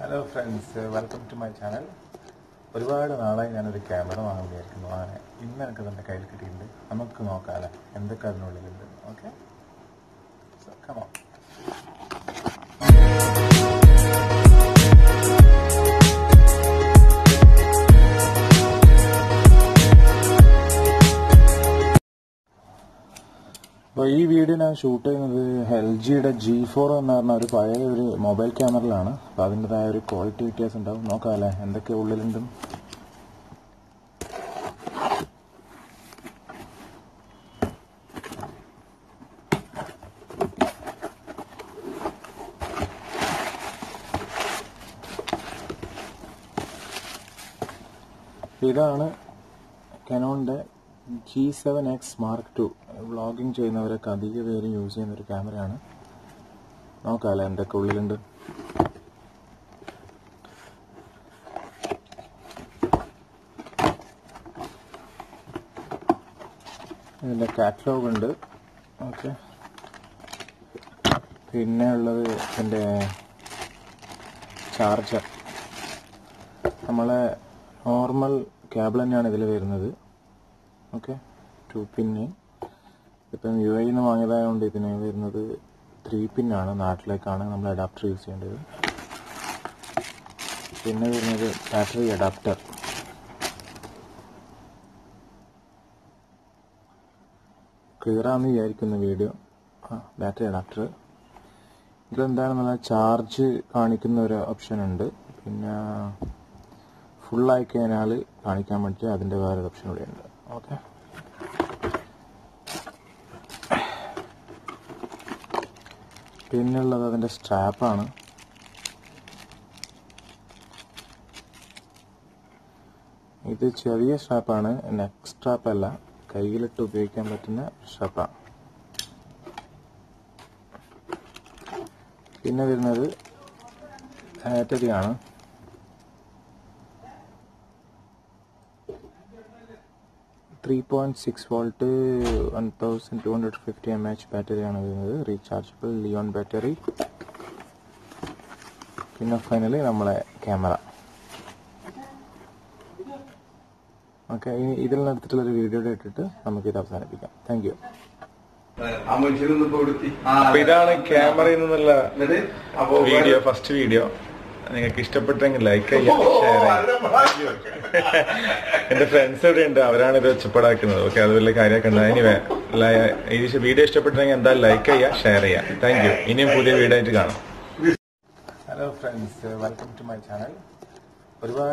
Hello friends welcome to my channel ഒരുപാട് നാളായി ഞാനൊരു ക്യാമറ വാങ്ങാൻ വിചാരിക്കുന്നു. അങ്ങനെ ഇന്ന് എനിക്ക് എന്റെ കയ്യിൽ കിട്ടിയിട്ടുണ്ട്. നമുക്ക് നോക്കാമല്ലേ എന്തൊക്കെ അതിനുള്ളിലുണ്ട്. ഓക്കെ കമോ അപ്പോൾ ഈ വീഡിയോ ഞാൻ ഷൂട്ട് ചെയ്യുന്നത് എൽ ജിയുടെ ജി ഫോർ എന്ന് പറഞ്ഞ ഒരു പഴയ ഒരു മൊബൈൽ ക്യാമറയിലാണ് അപ്പോൾ അതിന്റെതായ ഒരു ക്വാളിറ്റി വ്യത്യാസം ഉണ്ടാവും. നോക്കാമല്ലേ എന്തൊക്കെ ഉള്ളിലുണ്ടും. ഇതാണ് കനോണിന്റെ G seven X mark two vlogging ചെയ്യുന്നവരൊക്കെ അധിക പേര് യൂസ് ചെയ്യുന്ന ഒരു ക്യാമറയാണ് നോക്കാമല്ലേ എന്തൊക്കെ ഉള്ളിലുണ്ട്. ഇതിന്റെ കാറ്റലോഗ് ഉണ്ട്. ഓക്കെ. പിന്നെ ഉള്ളത് ഇതിന്റെ ചാർജർ നമ്മളെ നോർമൽ കേബിൾ തന്നെയാണ് ഇതിൽ വരുന്നത്. ഓക്കെ. ടു പിന്ന് ഇപ്പം യു ഐ നിന്ന് വാങ്ങിയതായതുകൊണ്ട് ഇതിന് വരുന്നത് ത്രീ പിന്നാണ് നാട്ടിലേക്കാണ് നമ്മൾ അഡാപ്റ്റർ യൂസ് ചെയ്യേണ്ടത്. പിന്നെ വരുന്നത് ബാറ്ററി അഡാപ്റ്റർ ക്ലിയർ ആണെന്ന് വിചാരിക്കുന്ന വീഡിയോ ബാറ്ററി അഡാപ്റ്റർ ഇതെന്താണെന്നുള്ള ചാർജ് കാണിക്കുന്ന ഒരു ഓപ്ഷൻ ഉണ്ട്. പിന്നെ ഫുള്ളായി കഴിഞ്ഞാൽ കാണിക്കാൻ വേണ്ടി അതിന്റെ വേറൊരു ഓപ്ഷൻ ഉണ്ട് ഓക്കെ പിന്നുള്ളത് അതിന്റെ സ്ട്രാപ്പാണ്. ഇത് ചെറിയ സ്ട്രാപ്പാണ് നെക്ക് അല്ല കയ്യിലിട്ട് ഉപയോഗിക്കാൻ പറ്റുന്ന സ്ട്രാപ്പാണ് പിന്നെ വരുന്നത് ബാറ്ററിയാണ് three point six volt one thousand two hundred fifty M H ബാറ്ററിയാണ് വരുന്നത്. റീചാർജബിൾ ലിയോൺ ബാറ്ററി പിന്നെ ഫൈനലി നമ്മളെ ക്യാമറ ഓക്കെ ഇനി ഇതിൽ നിന്ന് എടുത്തിട്ടുള്ളൊരു വീഡിയോ ഇട്ടിട്ട് നമുക്ക് ഇത് അവസാനിപ്പിക്കാം താങ്ക് യു ഇതാണ് ക്യാമറയിൽ നിന്നുള്ള വീഡിയോ ഫസ്റ്റ് വീഡിയോ നിങ്ങൾക്ക് ഇഷ്ടപ്പെട്ടെങ്കിൽ ലൈക്ക് ചെയ്യാം ഷെയർ ചെയ്യാം. എന്റെ ഫ്രണ്ട്സ് ഇവിടെ ഉണ്ട് അവരാണ് ഇത് ഒച്ചപ്പാടാക്കുന്നത്. ഓക്കെ അത് വലിയ കാര്യമൊക്കെ എനിവേ ഈ വീഡിയോ ഇഷ്ടപ്പെട്ടെങ്കിൽ എന്തായാലും ലൈക്ക് ചെയ്യുക ഷെയർ ചെയ്യാം. താങ്ക് യു ഇനിയും പുതിയ വീഡിയോ ആയിട്ട് കാണാം. Hello friends welcome to my channel ഒരുപാട്